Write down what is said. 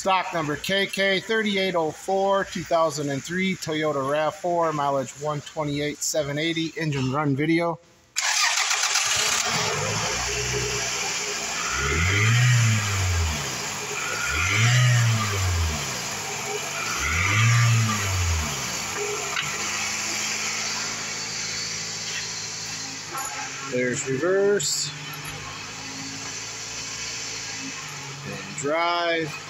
Stock number KK3804 2003 Toyota RAV4, mileage 128,780, engine run video. There's reverse. And drive.